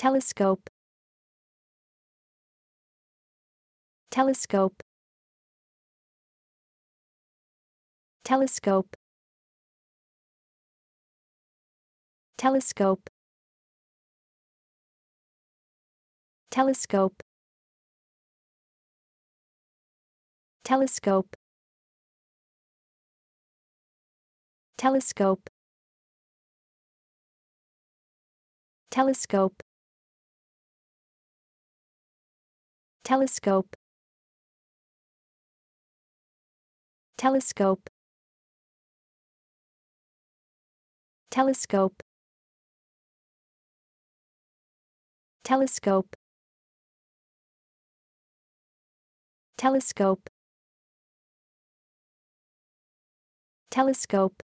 telescope telescope telescope telescope telescope telescope telescope telescope telescope telescope telescope telescope telescope telescope